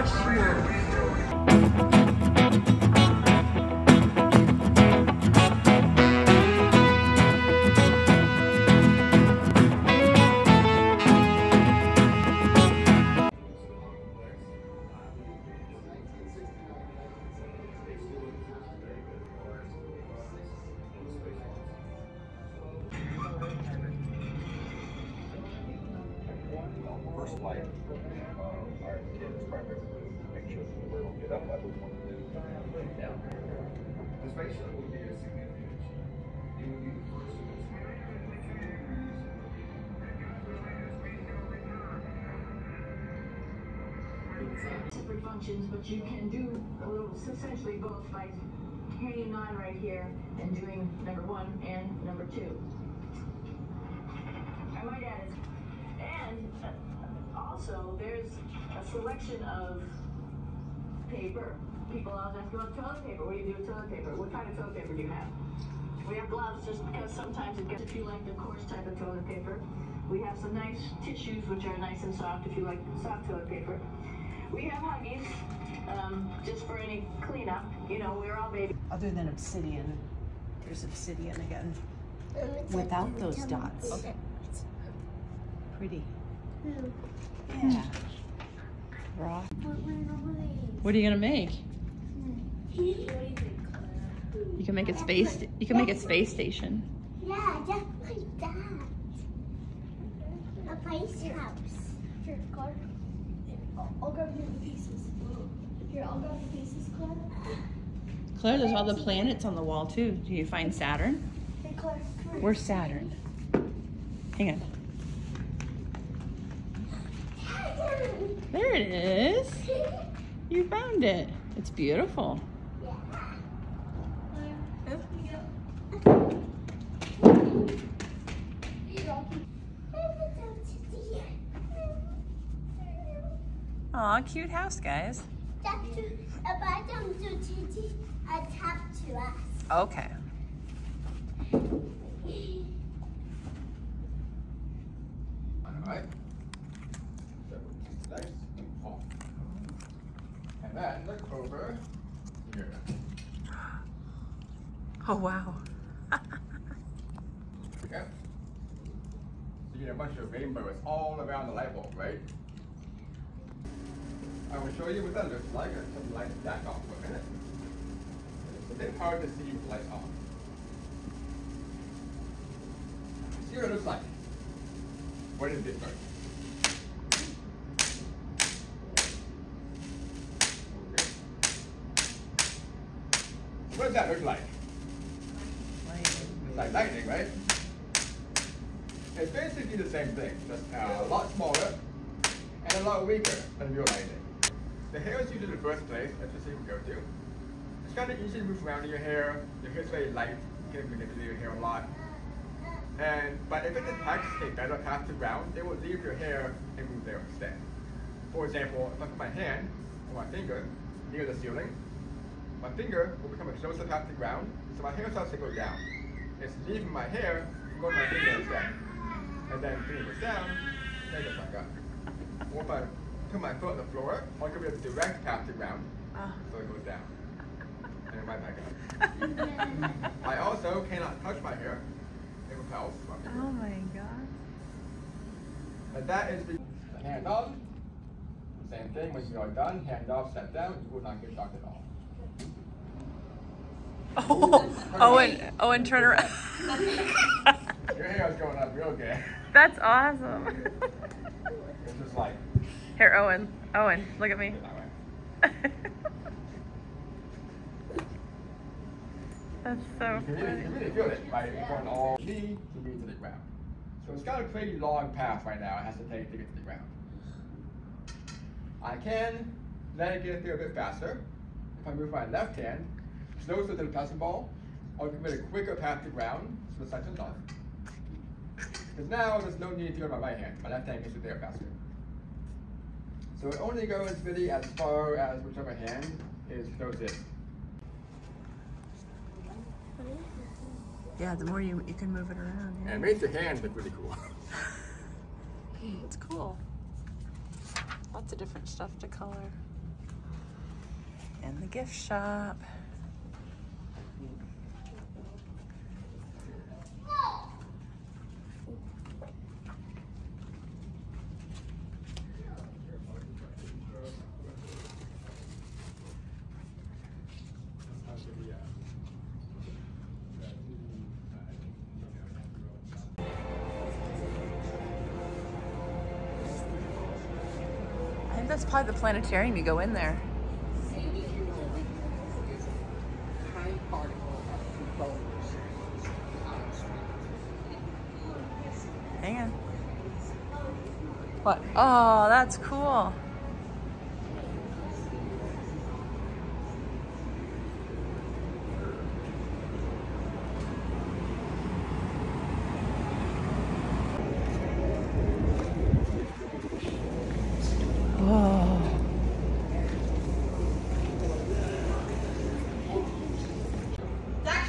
Yes, you that I would want to do there. The space would be a significant achievement. It would be the first of its separate functions, but you can do essentially both by hanging on right here and doing number one and number two. I might add, and uh, also there's a selection of paper. People always ask about toilet paper. What do you do with toilet paper? What kind of toilet paper do you have? We have gloves just because sometimes it gets if you like the coarse type of toilet paper. We have some nice tissues which are nice and soft if you like soft toilet paper. We have Huggies, um, just for any cleanup. You know, we're all baby. Other than obsidian, there's obsidian again. Without those dots. Okay. Pretty. Yeah. Raw. What are you gonna make? You can make a space. You can make a space station. Yeah, just like that. A place house. Here, Claire. I'll, I'll grab you the pieces. Here, I'll grab the pieces, Claire. Claire, there's all the planets on the wall too. Do you find Saturn? Hey, Claire, come here. Where's Saturn? Hang on. Saturn! There it is. You found it. It's beautiful. Aw, cute house, guys. That's a bottom to Titi, a top to us. Okay. Alright. So, nice and off. And over here. Oh, wow. Okay. So you get a bunch of rainbows all around the light bulb, right? I will show you what that looks like. Turn the light back off for a minute. It's a bit hard to see with the lights on. See what it looks like. What is this first? What does that look like? It's like lightning, right? It's basically the same thing, just uh, a lot smaller and a lot weaker than real lightning. The hair is usually the first place see will go to. It's kind of easy to move around in your hair. Your hair is very light. You can manipulate your hair a lot. And but if it detects a better path to round, it will leave your hair and move there instead. For example, if I put my hand or my finger near the ceiling, my finger will become a closer path to ground, so my hair starts to go down. It's leaving my hair and going to my finger instead. And then finger goes down, then it goes back up. Or if I put my foot on the floor, I could be a direct path to ground, so it goes down. And then right back up. I also cannot touch my hair. It repels my finger. Oh my god. But that is the, the hand on. Same thing when you are done, hand off, step down, you will not get shocked at all. Oh, Owen, Owen, turn around. Your hair is going up real good. That's awesome. It's just like Here, Owen. Owen, look at me. That's so You really, you really feel it by going all knee to the ground. So it's got a pretty long path right now it has to take to get to the ground. I can let it get there a bit faster. If I move my left hand closer to the passing ball, I'll give it a quicker path to ground, so the section's off. Because now there's no need to go to my right hand. My left hand gets it there faster. So it only goes really as far as whichever hand is closest. Yeah, the more you you can move it around. And it makes your hands look really cool. It's cool. Lots of different stuff to color. And the gift shop. That's probably the planetarium. You go in there. Hang on. What? Oh, that's cool.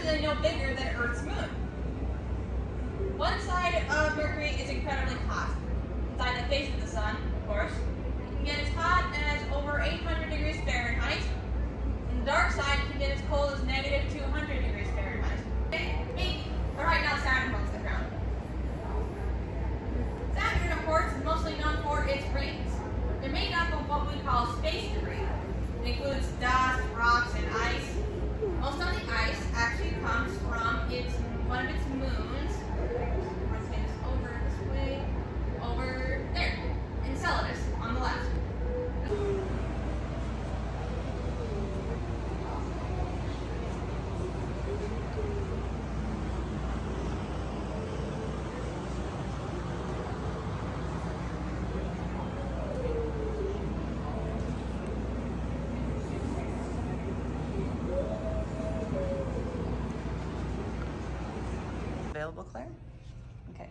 Actually no bigger than Earth's moon. One side of Mercury is incredibly hot. Inside the face of the sun, of course. Can get as hot as over 800 degrees Fahrenheit. And the dark side can get as cold as negative 200 degrees Fahrenheit. Maybe. But right now Saturn holds the crown. Saturn, of course, is mostly known for its rings. They're made up of what we call space debris. It includes dust, rocks, and ice. Most of the ice actually comes from its one of its moons. Let's get this over this way. Over there. Enceladus on the left. Available, Claire? Okay.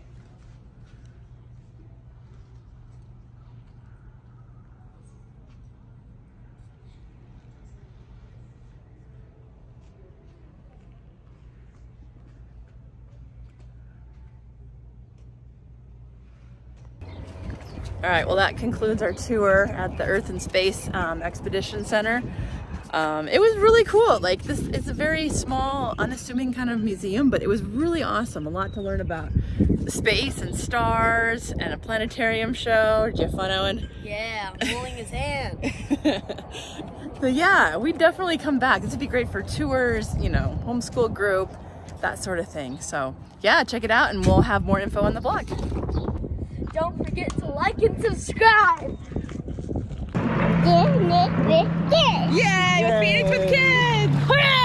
All right, well, that concludes our tour at the Earth and Space um, Expedition Center. Um, it was really cool. Like this, it's a very small, unassuming kind of museum, but it was really awesome. A lot to learn about space and stars and a planetarium show. Did you have fun, Owen? Yeah, I'm holding his hand. But yeah, we definitely come back. This would be great for tours, you know, homeschool group, that sort of thing. So yeah, check it out and we'll have more info on the blog. Don't forget to like and subscribe. Yeah, you were Phoenix with kids! Hooray!